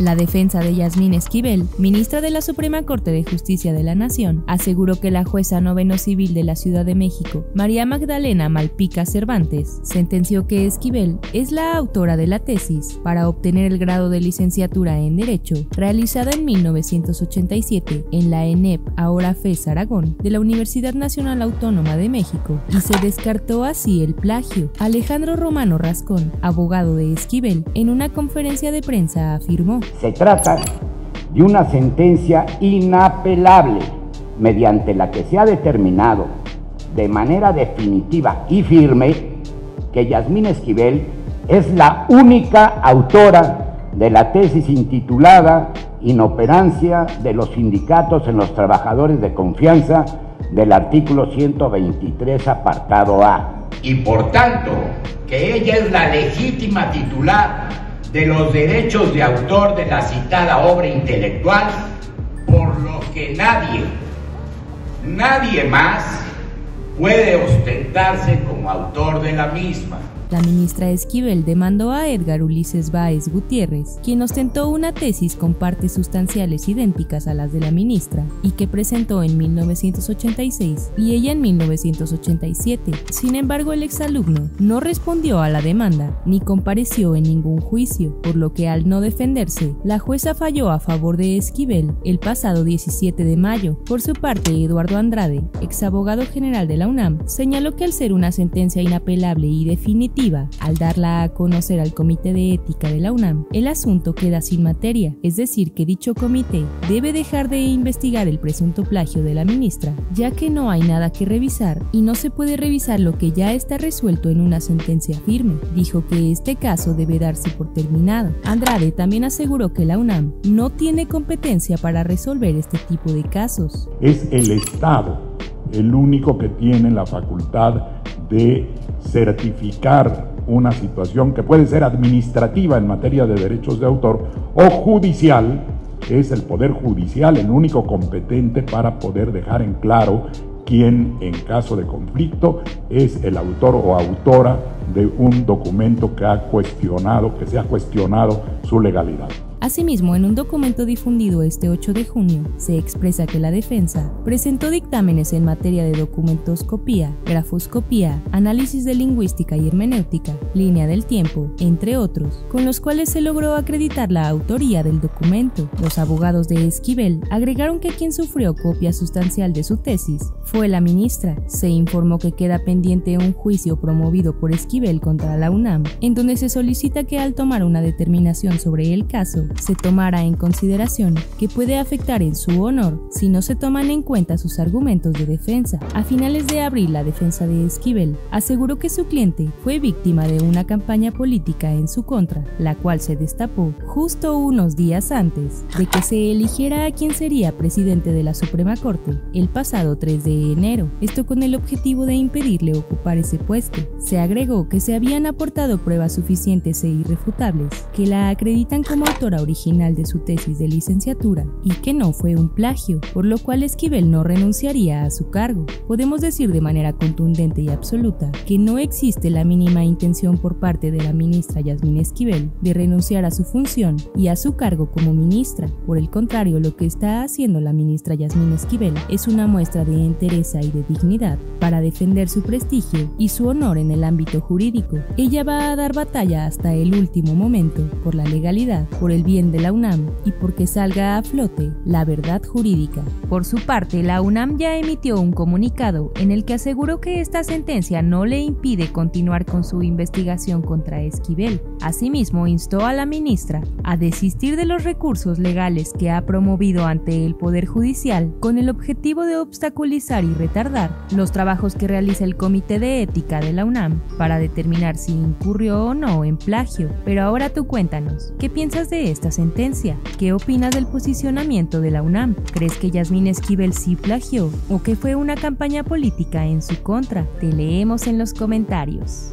La defensa de Yasmín Esquivel, ministra de la Suprema Corte de Justicia de la Nación, aseguró que la jueza noveno civil de la Ciudad de México, María Magdalena Malpica Cervantes, sentenció que Esquivel es la autora de la tesis para obtener el grado de licenciatura en Derecho realizada en 1987 en la ENEP, ahora FES Aragón, de la Universidad Nacional Autónoma de México, y se descartó así el plagio. Alejandro Romano Rascón, abogado de Esquivel, en una conferencia de prensa afirmó se trata de una sentencia inapelable mediante la que se ha determinado de manera definitiva y firme que Yasmín Esquivel es la única autora de la tesis intitulada Inoperancia de los sindicatos en los trabajadores de confianza del artículo 123 apartado A. Y por tanto, que ella es la legítima titular de los derechos de autor de la citada obra intelectual, por lo que nadie, nadie más puede ostentarse como autor de la misma. La ministra Esquivel demandó a Edgar Ulises Báez Gutiérrez, quien ostentó una tesis con partes sustanciales idénticas a las de la ministra y que presentó en 1986 y ella en 1987. Sin embargo, el exalumno no respondió a la demanda ni compareció en ningún juicio, por lo que al no defenderse, la jueza falló a favor de Esquivel el pasado 17 de mayo. Por su parte, Eduardo Andrade, ex abogado general de la UNAM, señaló que al ser una sentencia inapelable y definitiva, al darla a conocer al Comité de Ética de la UNAM, el asunto queda sin materia, es decir, que dicho comité debe dejar de investigar el presunto plagio de la ministra, ya que no hay nada que revisar y no se puede revisar lo que ya está resuelto en una sentencia firme. Dijo que este caso debe darse por terminado. Andrade también aseguró que la UNAM no tiene competencia para resolver este tipo de casos. Es el Estado el único que tiene la facultad de certificar una situación que puede ser administrativa en materia de derechos de autor o judicial, es el Poder Judicial el único competente para poder dejar en claro quién en caso de conflicto es el autor o autora de un documento que ha cuestionado, que se ha cuestionado su legalidad. Asimismo, en un documento difundido este 8 de junio, se expresa que la defensa presentó dictámenes en materia de documentoscopía, grafoscopía, análisis de lingüística y hermenéutica, línea del tiempo, entre otros, con los cuales se logró acreditar la autoría del documento. Los abogados de Esquivel agregaron que quien sufrió copia sustancial de su tesis fue la ministra. Se informó que queda pendiente un juicio promovido por Esquivel contra la UNAM, en donde se solicita que al tomar una determinación sobre el caso, se tomará en consideración que puede afectar en su honor si no se toman en cuenta sus argumentos de defensa. A finales de abril, la defensa de Esquivel aseguró que su cliente fue víctima de una campaña política en su contra, la cual se destapó justo unos días antes de que se eligiera a quien sería presidente de la Suprema Corte el pasado 3 de enero, esto con el objetivo de impedirle ocupar ese puesto. Se agregó que se habían aportado pruebas suficientes e irrefutables que la acreditan como autora original de su tesis de licenciatura y que no fue un plagio, por lo cual Esquivel no renunciaría a su cargo. Podemos decir de manera contundente y absoluta que no existe la mínima intención por parte de la ministra Yasmín Esquivel de renunciar a su función y a su cargo como ministra. Por el contrario, lo que está haciendo la ministra Yasmín Esquivel es una muestra de entereza y de dignidad para defender su prestigio y su honor en el ámbito jurídico. Ella va a dar batalla hasta el último momento por la legalidad, por el bien de la UNAM y porque salga a flote la verdad jurídica. Por su parte, la UNAM ya emitió un comunicado en el que aseguró que esta sentencia no le impide continuar con su investigación contra Esquivel. Asimismo, instó a la ministra a desistir de los recursos legales que ha promovido ante el Poder Judicial con el objetivo de obstaculizar y retardar los trabajos que realiza el Comité de Ética de la UNAM para determinar si incurrió o no en plagio. Pero ahora tú cuéntanos, ¿qué piensas de esta sentencia. ¿Qué opinas del posicionamiento de la UNAM? ¿Crees que Yasmín Esquivel sí plagió o que fue una campaña política en su contra? Te leemos en los comentarios.